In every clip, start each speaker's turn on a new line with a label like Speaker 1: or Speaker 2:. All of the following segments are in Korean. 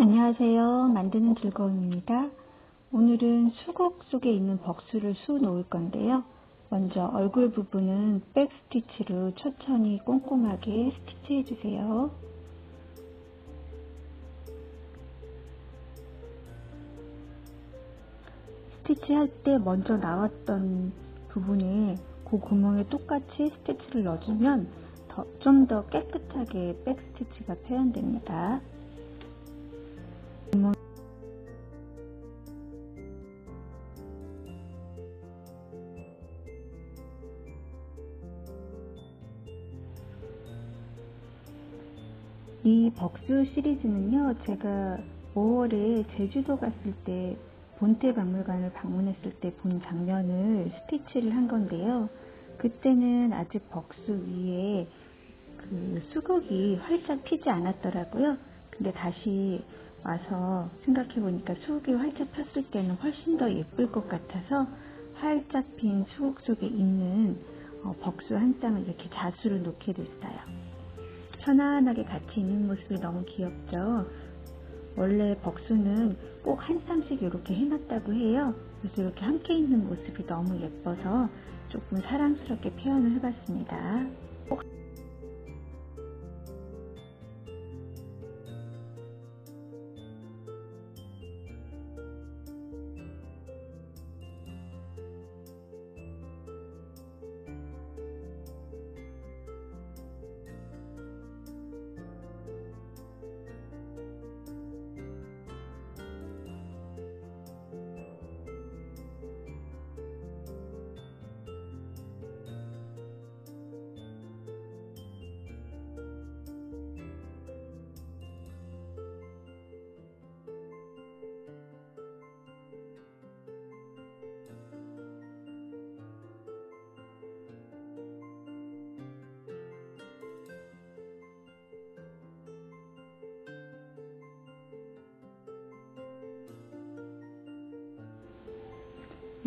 Speaker 1: 안녕하세요. 만드는 즐거움입니다. 오늘은 수국 속에 있는 벅수를 수 놓을 건데요. 먼저 얼굴 부분은 백 스티치로 천천히 꼼꼼하게 스티치 해 주세요. 스티치 할 때 먼저 나왔던 부분에 그 구멍에 똑같이 스티치를 넣어주면 좀더 깨끗하게 백 스티치가 표현됩니다. 이 벅수 시리즈는요, 제가 5월에 제주도 갔을 때 본태 박물관을 방문했을 때 본 장면을 스티치를 한 건데요. 그때는 아직 벅수 위에 그 수국이 활짝 피지 않았더라고요. 근데 다시 와서 생각해 보니까 수국이 활짝 폈을 때는 훨씬 더 예쁠 것 같아서 활짝 핀 수국 속에 있는 어, 벅수 한 쌍을 이렇게 자수를 놓게 됐어요. 편안하게 같이 있는 모습이 너무 귀엽죠. 원래 벅수는 꼭 한 쌍씩 이렇게 해놨다고 해요. 그래서 이렇게 함께 있는 모습이 너무 예뻐서 조금 사랑스럽게 표현을 해봤습니다.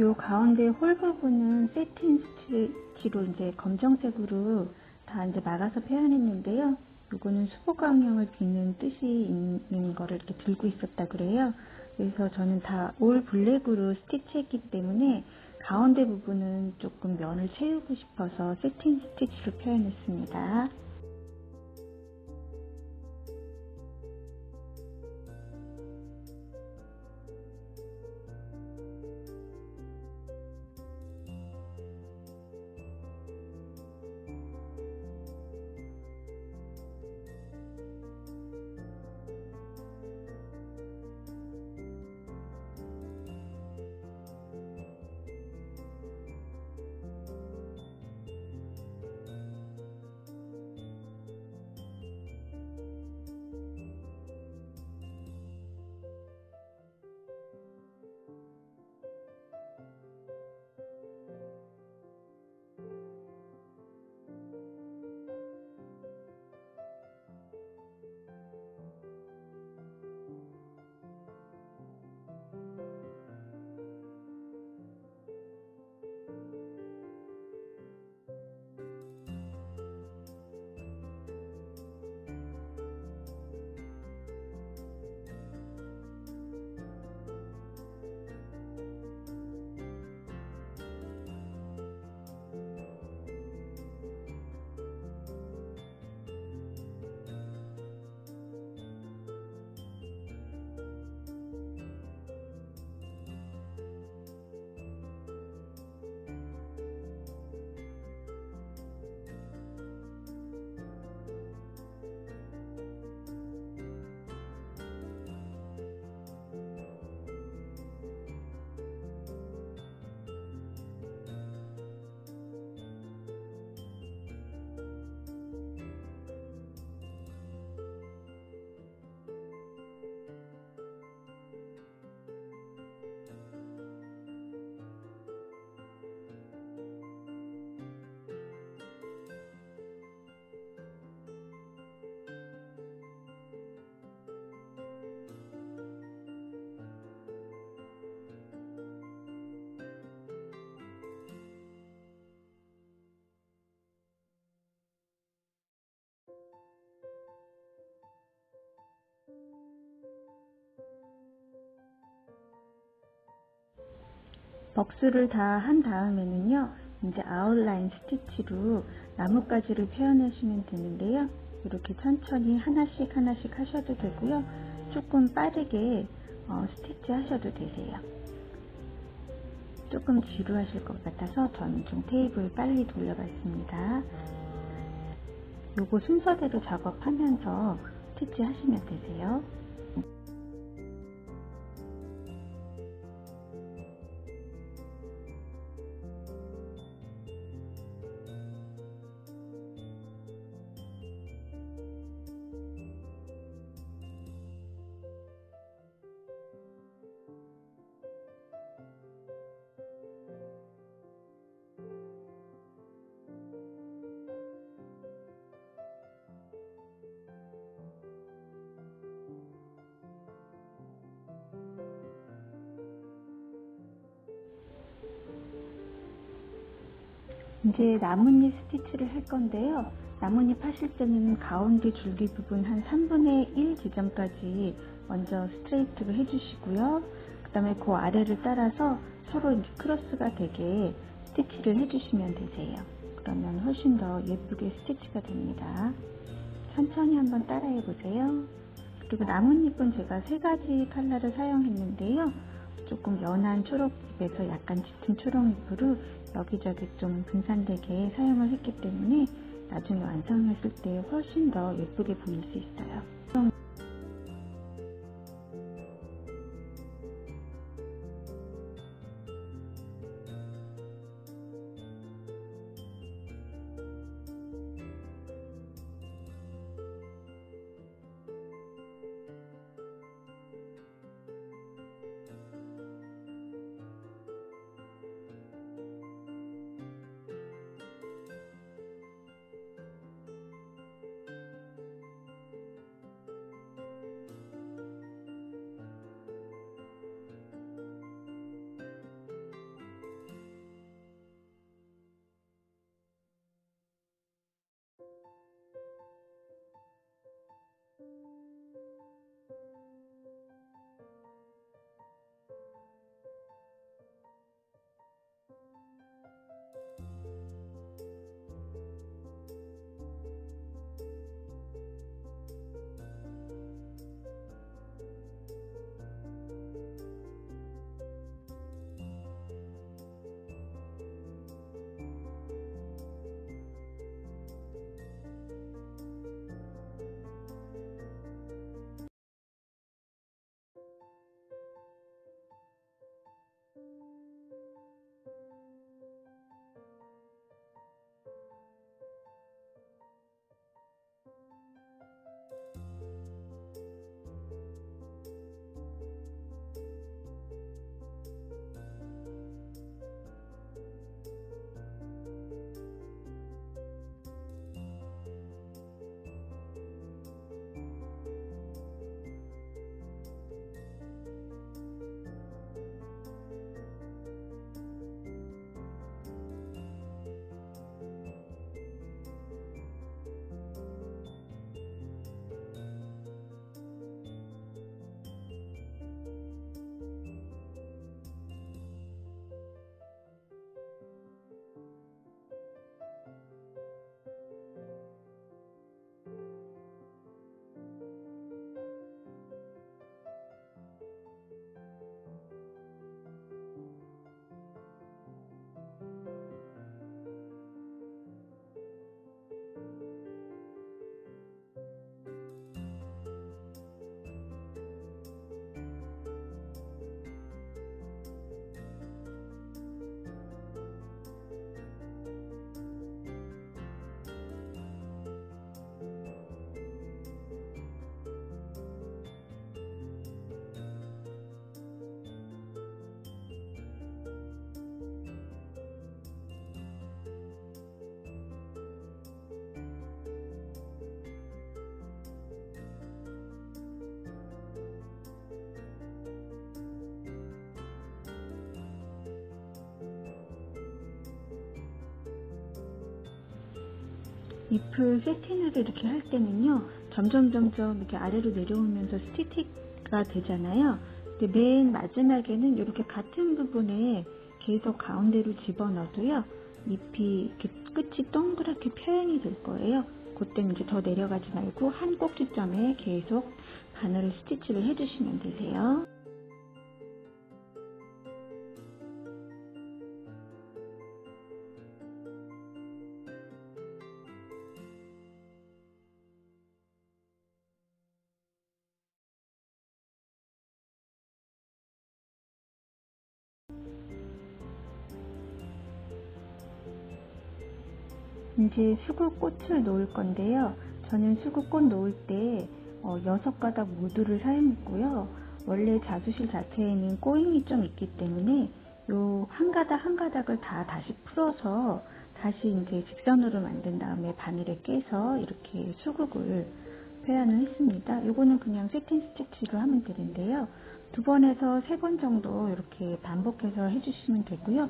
Speaker 1: 요 가운데 홀 부분은 세틴 스티치로 이제 검정색으로 다 이제 막아서 표현했는데요. 요거는 수보강형을 비는 뜻이 있는 거를 이렇게 들고 있었다 그래요. 그래서 저는 다 올 블랙으로 스티치했기 때문에 가운데 부분은 조금 면을 채우고 싶어서 세틴 스티치로 표현했습니다. 벅스를 다 한 다음에는요 이제 아웃라인 스티치로 나뭇가지를 표현하시면 되는데요. 이렇게 천천히 하나씩 하나씩 하셔도 되고요. 조금 빠르게 어, 스티치 하셔도 되세요. 조금 지루하실 것 같아서 저는 좀 테이블 빨리 돌려봤습니다. 요거 순서대로 작업하면서 스티치 하시면 되세요. 이제 나뭇잎 스티치를 할 건데요. 나뭇잎 하실 때는 가운데 줄기 부분 한 3분의 1 지점까지 먼저 스트레이트로 해주시고요. 그 다음에 그 아래를 따라서 서로 이제 크로스가 되게 스티치를 해주시면 되세요. 그러면 훨씬 더 예쁘게 스티치가 됩니다. 천천히 한번 따라해 보세요. 그리고 나뭇잎은 제가 세 가지 컬러를 사용했는데요. 조금 연한 초록잎에서 약간 짙은 초록잎으로 여기저기 좀 분산되게 사용을 했기 때문에 나중에 완성했을 때 훨씬 더 예쁘게 보일 수 있어요. 잎을 세팅을 이렇게 할 때는요, 점점 점점 이렇게 아래로 내려오면서 스티치가 되잖아요. 근데 맨 마지막에는 이렇게 같은 부분에 계속 가운데로 집어넣어도요. 잎이 이렇게 끝이 동그랗게 표현이 될 거예요. 그때는 이제 더 내려가지 말고 한 꼭지점에 계속 바늘을 스티치를 해주시면 되세요. 이제 수국꽃을 놓을 건데요. 저는 수국꽃 놓을 때 어, 6가닥 모두를 사용했고요. 원래 자수실 자체에는 꼬임이 좀 있기 때문에 요 한 가닥 한 가닥을 다 다시 풀어서 다시 이제 직선으로 만든 다음에 바늘에 깨서 이렇게 수국을 표현을 했습니다. 요거는 그냥 세팅 스티치로 하면 되는데요. 두 번에서 세 번 정도 이렇게 반복해서 해주시면 되고요.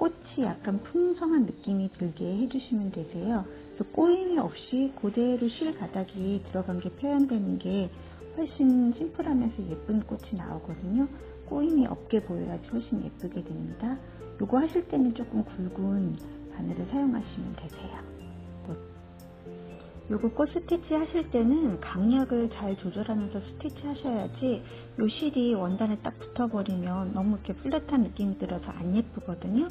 Speaker 1: 꽃이 약간 풍성한 느낌이 들게 해주시면 되세요. 꼬임이 없이 그대로 실 가닥이 들어간 게 표현되는 게 훨씬 심플하면서 예쁜 꽃이 나오거든요. 꼬임이 없게 보여야지 훨씬 예쁘게 됩니다. 이거 하실 때는 조금 굵은 바늘을 사용하시면 되세요. 요거 꽃 스티치 하실 때는 강약을 잘 조절하면서 스티치 하셔야지 요 실이 원단에 딱 붙어버리면 너무 이렇게 플랫한 느낌이 들어서 안 예쁘거든요.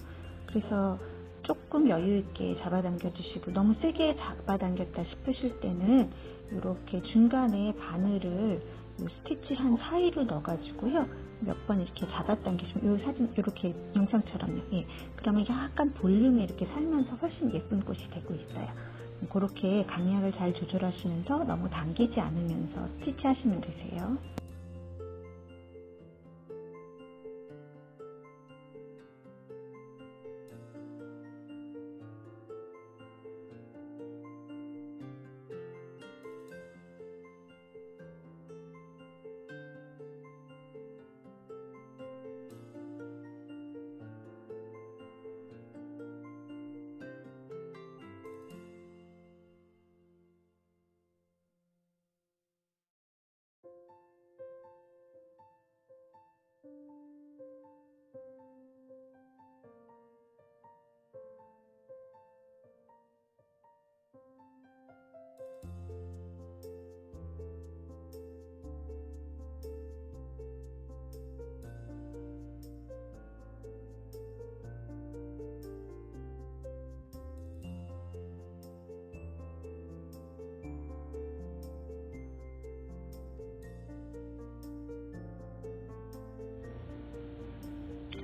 Speaker 1: 그래서 조금 여유 있게 잡아당겨 주시고 너무 세게 잡아당겼다 싶으실 때는 이렇게 중간에 바늘을 스티치 한 사이로 넣어가지고요. 몇 번 이렇게 잡아당기시면 이 사진 이렇게 영상처럼요. 예. 그러면 약간 볼륨이 이렇게 살면서 훨씬 예쁜 꽃이 되고 있어요. 그렇게 강약을 잘 조절하시면서 너무 당기지 않으면서 스티치 하시면 되세요.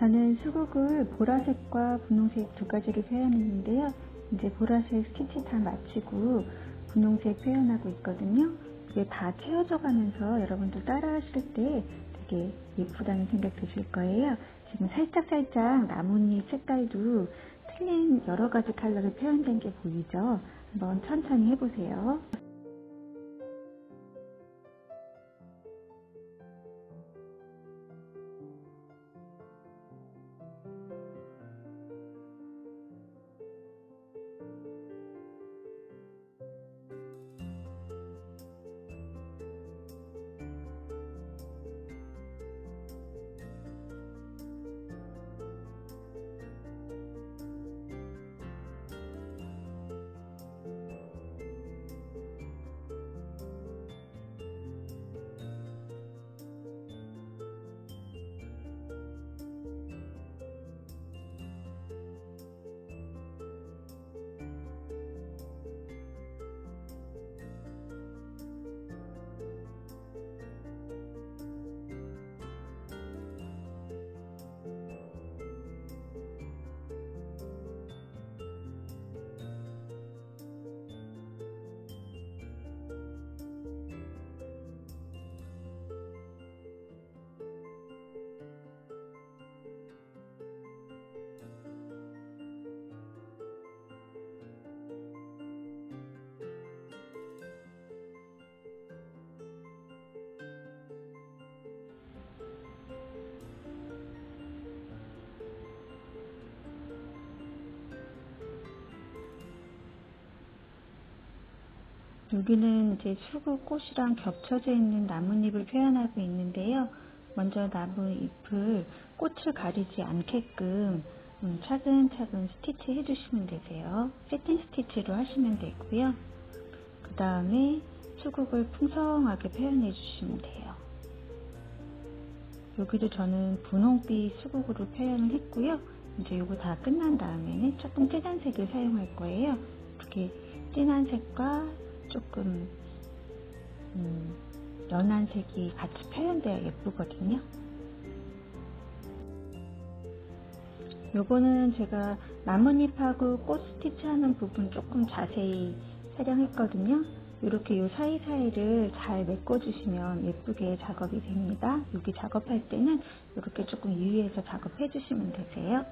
Speaker 1: 저는 수국을 보라색과 분홍색 두 가지를 표현했는데요. 이제 보라색 스티치 다 마치고 분홍색 표현하고 있거든요. 이게 다 채워져 가면서 여러분들 따라 하실 때 되게 예쁘다는 생각 드실 거예요. 지금 살짝살짝 나뭇잎 색깔도 틀린 여러 가지 컬러로 표현된 게 보이죠? 한번 천천히 해보세요. 여기는 이제 수국꽃이랑 겹쳐져 있는 나뭇잎을 표현하고 있는데요. 먼저 나무잎을 꽃을 가리지 않게끔 음, 차근차근 스티치 해주시면 되세요. 세팅 스티치로 하시면 되고요. 그 다음에 수국을 풍성하게 표현해 주시면 돼요. 여기도 저는 분홍빛 수국으로 표현을 했고요. 이제 이거 다 끝난 다음에는 조금 진한 색을 사용할 거예요. 이렇게 진한 색과 조금 음, 연한 색이 같이 표현돼야 예쁘거든요. 요거는 제가 나뭇잎하고 꽃 스티치 하는 부분 조금 자세히 촬영했거든요. 이렇게 요 사이사이를 잘 메꿔주시면 예쁘게 작업이 됩니다. 여기 작업할 때는 이렇게 조금 유의해서 작업해 주시면 되세요.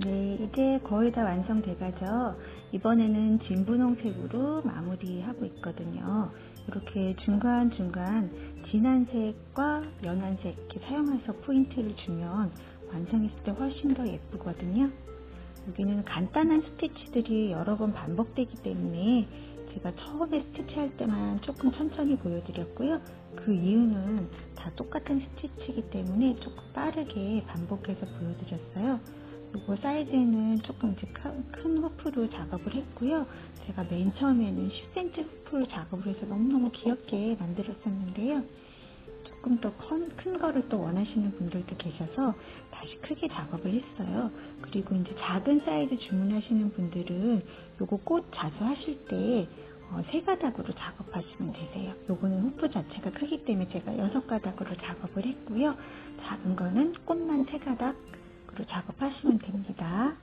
Speaker 1: 네, 이제 거의 다 완성돼가죠. 이번에는 진분홍색으로 마무리하고 있거든요. 이렇게 중간중간 진한 색과 연한 색 이렇게 사용해서 포인트를 주면 완성했을 때 훨씬 더 예쁘거든요. 여기는 간단한 스티치들이 여러 번 반복되기 때문에 제가 처음에 스티치 할 때만 조금 천천히 보여드렸고요. 그 이유는 다 똑같은 스티치이기 때문에 조금 빠르게 반복해서 보여드렸어요. 이거 사이즈는 조금 이제 큰 후프로 작업을 했고요. 제가 맨 처음에는 10cm 후프로 작업을 해서 너무너무 귀엽게 만들었었는데요. 조금 더 큰 거를 또 원하시는 분들도 계셔서 다시 크게 작업을 했어요. 그리고 이제 작은 사이즈 주문하시는 분들은 요거 꽃 자주 하실 때 어, 세 가닥으로 작업하시면 되세요. 요거는 후프 자체가 크기 때문에 제가 여섯 가닥으로 작업을 했고요. 작은 거는 꽃만 세 가닥 그 작업하시면 됩니다.